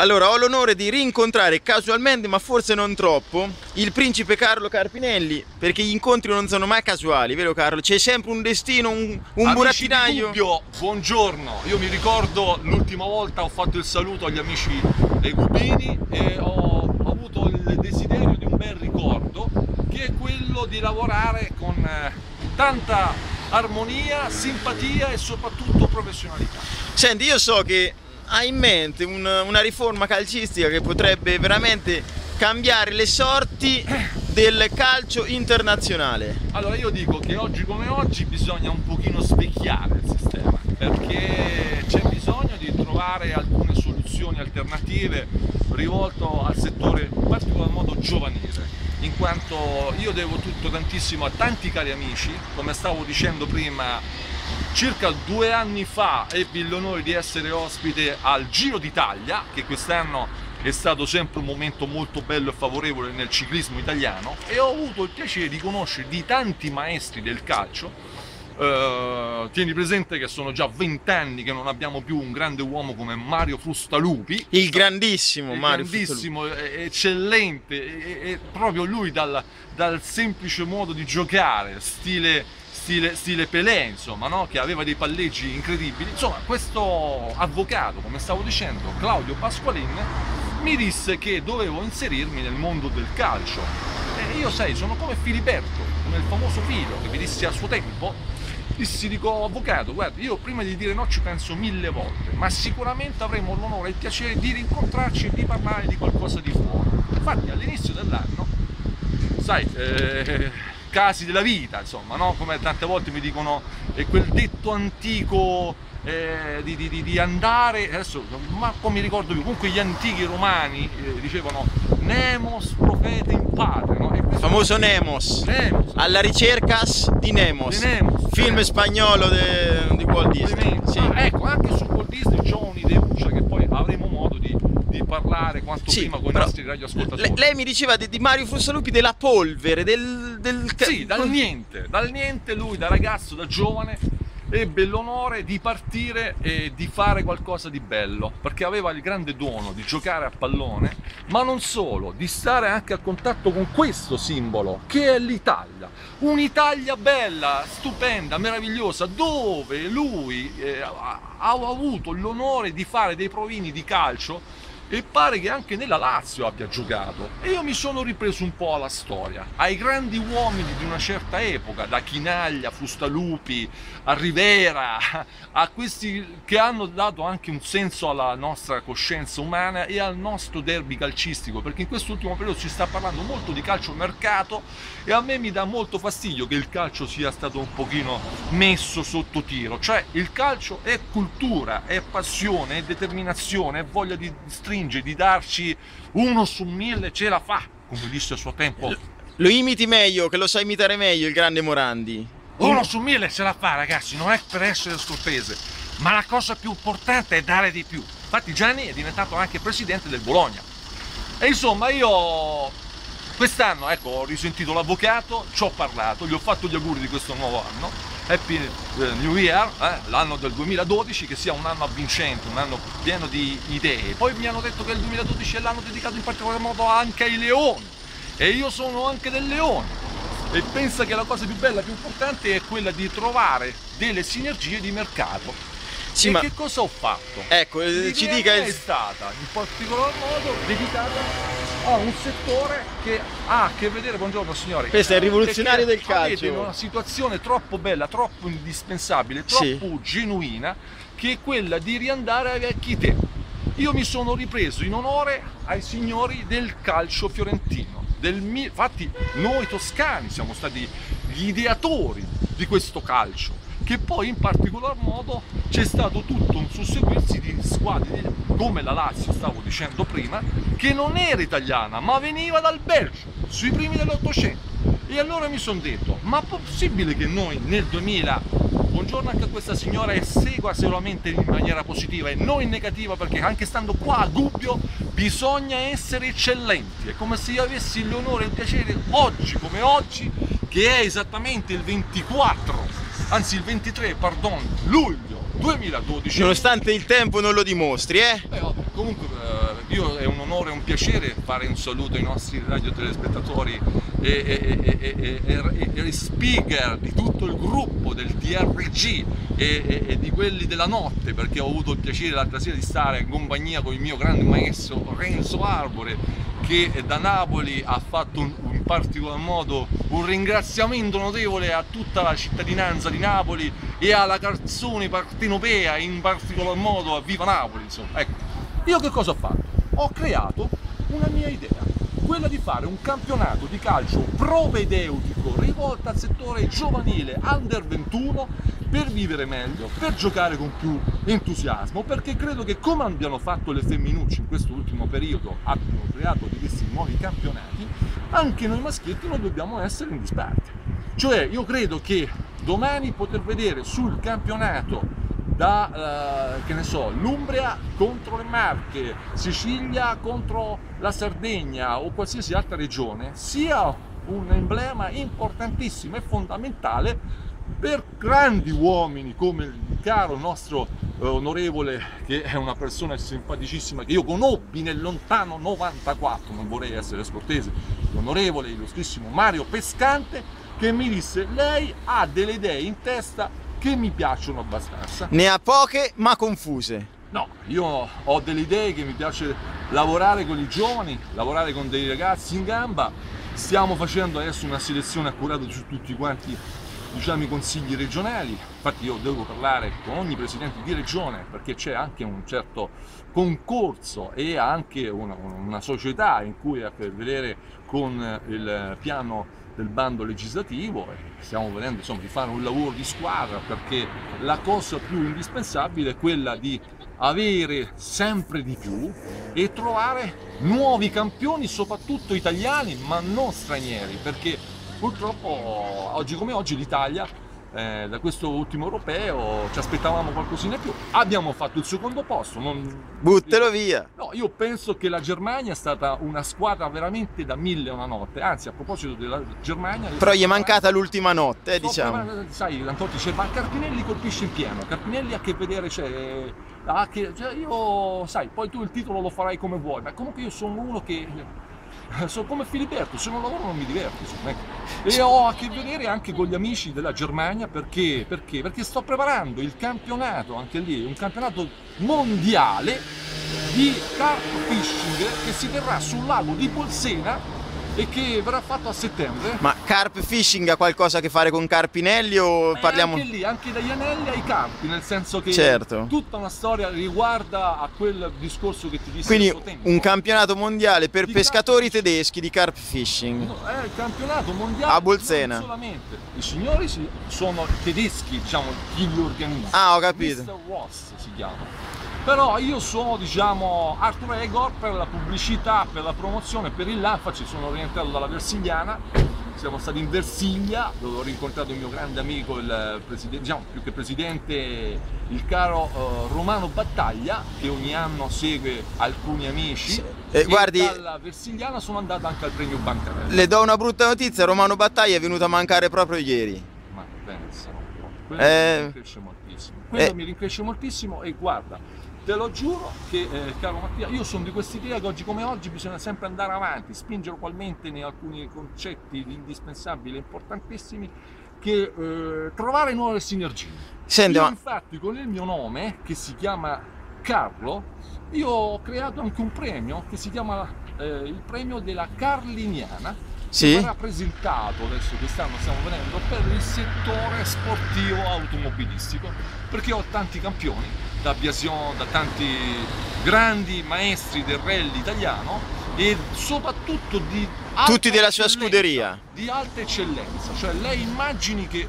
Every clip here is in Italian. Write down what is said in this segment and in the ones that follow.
Allora, ho l'onore di rincontrare casualmente, ma forse non troppo, il principe Carlo Carpinelli, perché gli incontri non sono mai casuali, vero Carlo? C'è sempre un destino, un, un burattinaio. Dubbio, buongiorno. Io mi ricordo l'ultima volta ho fatto il saluto agli amici dei Cubini e ho, ho avuto il desiderio di un bel ricordo, che è quello di lavorare con eh, tanta armonia, simpatia e soprattutto professionalità. Senti, io so che ha in mente un, una riforma calcistica che potrebbe veramente cambiare le sorti del calcio internazionale? Allora io dico che oggi come oggi bisogna un pochino specchiare il sistema perché c'è bisogno di trovare alcune soluzioni alternative rivolto al settore in particolar modo giovanile in quanto io devo tutto tantissimo a tanti cari amici come stavo dicendo prima Circa due anni fa ebbi l'onore di essere ospite al Giro d'Italia, che quest'anno è stato sempre un momento molto bello e favorevole nel ciclismo italiano e ho avuto il piacere di conoscere di tanti maestri del calcio Uh, tieni presente che sono già vent'anni che non abbiamo più un grande uomo come Mario Frustalupi. Il grandissimo il Mario grandissimo, Frustalupi. eccellente, e, proprio lui dal, dal semplice modo di giocare, stile stile, stile Pelé, insomma, no? che aveva dei palleggi incredibili. Insomma, questo avvocato, come stavo dicendo, Claudio Pasqualin, mi disse che dovevo inserirmi nel mondo del calcio. E io, sai, sono come Filiberto, come il famoso Filo, che mi disse a suo tempo, dissi, dico, avvocato, guarda, io prima di dire no ci penso mille volte, ma sicuramente avremo l'onore e il piacere di rincontrarci e di parlare di qualcosa di buono. Infatti all'inizio dell'anno, sai, eh, casi della vita, insomma, no? come tante volte mi dicono, è quel detto antico eh, di, di, di, andare, adesso ma mi ricordo più, comunque gli antichi romani eh, dicevano Nemos profeta in patria, no? Il famoso Nemos, Nemos, alla ricerca di Nemos, di Nemos film eh. spagnolo di Walt Disney. Sì. Ah, ecco, anche su Walt Disney ho un'ideuccia che poi avremo modo di di parlare quanto sì, prima con i nostri radioascoltatori. Lei mi diceva di, di Mario Frussalupi della polvere, del, del... Sì, dal niente, dal niente lui da ragazzo, da giovane ebbe l'onore di partire e di fare qualcosa di bello, perché aveva il grande dono di giocare a pallone, ma non solo, di stare anche a contatto con questo simbolo, che è l'Italia. Un'Italia bella, stupenda, meravigliosa, dove lui eh, ha avuto l'onore di fare dei provini di calcio e pare che anche nella Lazio abbia giocato. E io mi sono ripreso un po' alla storia, ai grandi uomini di una certa epoca, da Chinaglia, Fustalupi, a Rivera, a questi che hanno dato anche un senso alla nostra coscienza umana e al nostro derby calcistico, perché in quest'ultimo periodo si sta parlando molto di calcio mercato e a me mi dà molto fastidio che il calcio sia stato un pochino messo sotto tiro, cioè il calcio è cultura, è passione, è determinazione, è voglia di stringere stringe, di darci uno su mille, ce la fa, come disse a suo tempo. Lo imiti meglio, che lo sai imitare meglio il grande Morandi. Uno su mille ce la fa, ragazzi, non è per essere scortese, ma la cosa più importante è dare di più. Infatti Gianni è diventato anche presidente del Bologna. E insomma, io quest'anno, ecco, ho risentito l'avvocato, ci ho parlato, gli ho fatto gli auguri di questo nuovo anno Happy eh, New Year, eh, l'anno del 2012, che sia un anno avvincente, un anno pieno di idee. Poi mi hanno detto che il 2012 è l'anno dedicato in particolar modo anche ai leoni e io sono anche del leone e pensa che la cosa più bella, più importante è quella di trovare delle sinergie di mercato. Sì, e ma... che cosa ho fatto? Ecco, eh, ci dica... È stata in particolar modo dedicata ho un settore che ha a che vedere, buongiorno signori, questo è il rivoluzionario del calcio. in una situazione troppo bella, troppo indispensabile, troppo sì. genuina, che è quella di riandare ai vecchi tempi. Io mi sono ripreso in onore ai signori del calcio fiorentino. Del mio... Infatti noi toscani siamo stati gli ideatori di questo calcio che poi in particolar modo c'è stato tutto un susseguirsi di squadre come la Lazio, stavo dicendo prima, che non era italiana ma veniva dal Belgio, sui primi dell'Ottocento. E allora mi sono detto, ma è possibile che noi nel 2000, buongiorno anche a questa signora, e segua solamente in maniera positiva e non in negativa, perché anche stando qua a Gubbio bisogna essere eccellenti. È come se io avessi l'onore e il piacere oggi come oggi, che è esattamente il 24 anzi il 23, pardon, luglio 2012. Nonostante il tempo non lo dimostri, eh? Beh, comunque eh, io è un onore e un piacere fare un saluto ai nostri radiotelespettatori e, e, e, e, e speaker di tutto il gruppo del DRG e, di quelli della notte perché ho avuto il piacere l'altra sera di stare in compagnia con il mio grande maestro Renzo Arbore che da Napoli ha fatto un, in particolar modo un ringraziamento notevole a tutta la cittadinanza di Napoli e alla canzone partenopea in particolar modo a Viva Napoli insomma ecco io che cosa ho fatto? ho creato una mia idea, quella di fare un campionato di calcio propedeutico rivolto al settore giovanile under 21 per vivere meglio, per giocare con più entusiasmo, perché credo che come abbiano fatto le femminucce in questo ultimo periodo, abbiano creato diversi nuovi campionati, anche noi maschietti non dobbiamo essere indisperati. Cioè io credo che domani poter vedere sul campionato da eh, che ne so, l'Umbria contro le Marche, Sicilia contro la Sardegna o qualsiasi altra regione sia un emblema importantissimo e fondamentale per grandi uomini come il caro nostro eh, onorevole che è una persona simpaticissima che io conobbi nel lontano 94 non vorrei essere scortese l'onorevole illustrissimo Mario Pescante che mi disse lei ha delle idee in testa che mi piacciono abbastanza. Ne ha poche ma confuse. No, io ho delle idee che mi piace lavorare con i giovani, lavorare con dei ragazzi in gamba. Stiamo facendo adesso una selezione accurata su tutti quanti diciamo, i consigli regionali. Infatti io devo parlare con ogni presidente di regione perché c'è anche un certo concorso e anche una, una società in cui ha a che vedere con il piano del bando legislativo e stiamo vedendo insomma, di fare un lavoro di squadra perché la cosa più indispensabile è quella di avere sempre di più e trovare nuovi campioni, soprattutto italiani, ma non stranieri, perché purtroppo oggi come oggi l'Italia eh, da questo ultimo europeo ci aspettavamo qualcosina in più. Abbiamo fatto il secondo posto. Non... Buttelo via! No, io penso che la Germania è stata una squadra veramente da mille una notte. Anzi, a proposito della Germania. Però gli è mancata l'ultima notte, eh, diciamo. Prima, sai, Antotti dice, ma Carpinelli colpisce in pieno. Carpinelli ha a che vedere, cioè, ha che, cioè, io, sai, poi tu il titolo lo farai come vuoi, ma comunque io sono uno che sono come Filiberto, se non lavoro non mi diverto. Insomma. Ecco. E ho a che vedere anche con gli amici della Germania perché? perché? Perché sto preparando il campionato, anche lì, un campionato mondiale di carp fishing che si terrà sul lago di Bolsena e che verrà fatto a settembre. Ma carp fishing ha qualcosa a che fare con carpinelli o eh, parliamo... Anche lì, anche dagli anelli ai carpi, nel senso che certo. tutta una storia riguarda a quel discorso che ti dissi Quindi un campionato mondiale per di pescatori carp... tedeschi di carp fishing. No, è il campionato mondiale a Bolsena. Non solamente. I signori sono tedeschi, diciamo, chi li organizza. Ah, ho capito. Mr. Ross si chiama però io sono diciamo Arthur Egor per la pubblicità, per la promozione, per il LAFA ci sono rientrato dalla Versigliana siamo stati in Versilia dove ho rincontrato il mio grande amico il presidente, diciamo più che presidente il caro uh, Romano Battaglia che ogni anno segue alcuni amici. Sì. eh, guardi, dalla Versigliana sono andato anche al premio Bancarella. Le do una brutta notizia Romano Battaglia è venuto a mancare proprio ieri. Ma pensa quello eh, mi rincresce moltissimo quello eh, mi rincresce moltissimo e guarda Te lo giuro che, eh, caro Mattia, io sono di quest'idea che oggi come oggi bisogna sempre andare avanti, spingere ugualmente in alcuni concetti indispensabili, importantissimi, che eh, trovare nuove sinergie. Senti, io ma... infatti con il mio nome, che si chiama Carlo, io ho creato anche un premio che si chiama eh, il premio della Carliniana, sì. verrà presentato adesso quest'anno stiamo venendo per il settore sportivo automobilistico perché ho tanti campioni da Biasion, da tanti grandi maestri del rally italiano e soprattutto di tutti della sua scuderia di alta eccellenza cioè lei immagini che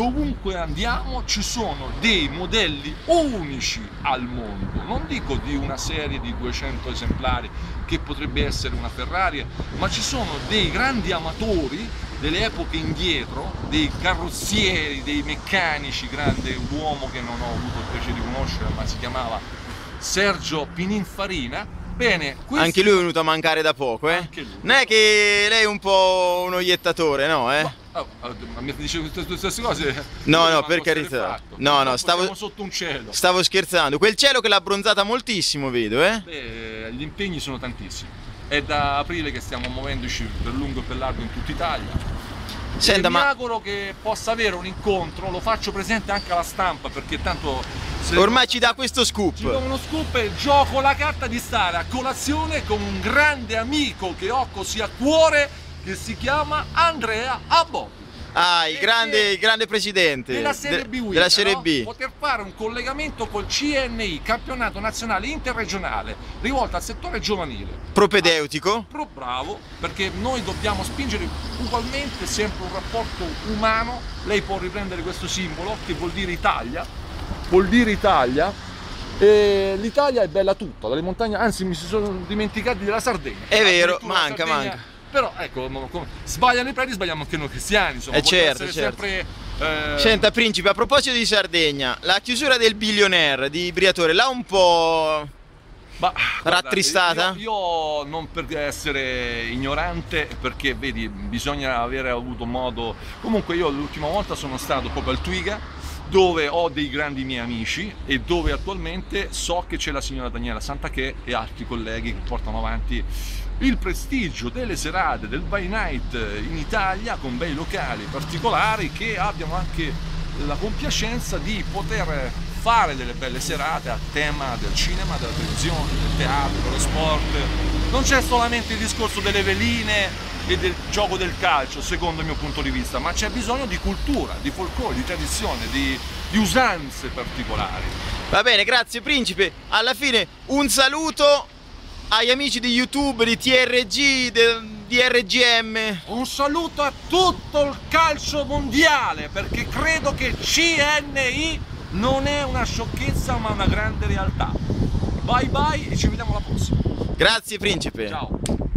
dovunque andiamo ci sono dei modelli unici al mondo. Non dico di una serie di 200 esemplari che potrebbe essere una Ferrari ma ci sono dei grandi amatori delle epoche indietro, dei carrozzieri, dei meccanici, grande uomo che non ho avuto il piacere di conoscere, ma si chiamava Sergio Pininfarina, Bene, questi- Anche lui è venuto a mancare da poco, eh? Non è che lei è un po' uno iettatore, no, eh? Ma, oh, oh, mi dice queste, stesse cose? No, no, per carità. No, no, stavo- sotto un cielo. Stavo scherzando. Quel cielo che l'ha abbronzata moltissimo, vedo, eh? Beh, gli impegni sono tantissimi. È da aprile che stiamo muovendoci per lungo e per largo in tutta Italia. Senta, mi ma auguro che possa avere un incontro, lo faccio presente anche alla stampa perché tanto ormai ci dà questo ci do scoop. uno scoop e gioco la carta di stare a colazione con un grande amico che ho così a cuore che si chiama Andrea Abbo. Ah, il grande, il grande presidente della Serie B Winner, della Serie no? B. poter fare un collegamento col CNI, campionato nazionale interregionale, rivolto al settore giovanile. Propedeutico. Pro bravo, perché noi dobbiamo spingere ugualmente sempre un rapporto umano. Lei può riprendere questo simbolo che vuol dire Italia. Vuol dire Italia. E l'Italia è bella tutta, dalle montagne, anzi mi si sono dimenticati della Sardegna. È vero, manca, manca. Però ecco, sbagliano i preti, sbagliamo anche noi cristiani, insomma, Eh, può certo, certo. sempre eh, Senta, Principe, a proposito di Sardegna, la chiusura del billionaire di Briatore l'ha un po'. Ma guarda, Rattristata? Io, io non per essere ignorante, perché vedi, bisogna avere avuto modo. Comunque, io l'ultima volta sono stato proprio al Twiga, dove ho dei grandi miei amici e dove attualmente so che c'è la signora Daniela Santachè e altri colleghi che portano avanti il prestigio delle serate del by night in Italia con bei locali particolari che abbiano anche la compiacenza di poter fare delle belle serate a tema del cinema, della televisione, del teatro, dello sport. Non c'è solamente il discorso delle veline e del gioco del calcio, secondo il mio punto di vista, ma c'è bisogno di cultura, di folklore, di tradizione, di, di usanze particolari. Va bene, grazie Principe. Alla fine un saluto agli amici di YouTube, di TRG, de- di RGM. Un saluto a tutto il calcio mondiale perché credo che CNI non è una sciocchezza ma una grande realtà. Bye bye e ci vediamo alla prossima. Grazie Principe. Ciao.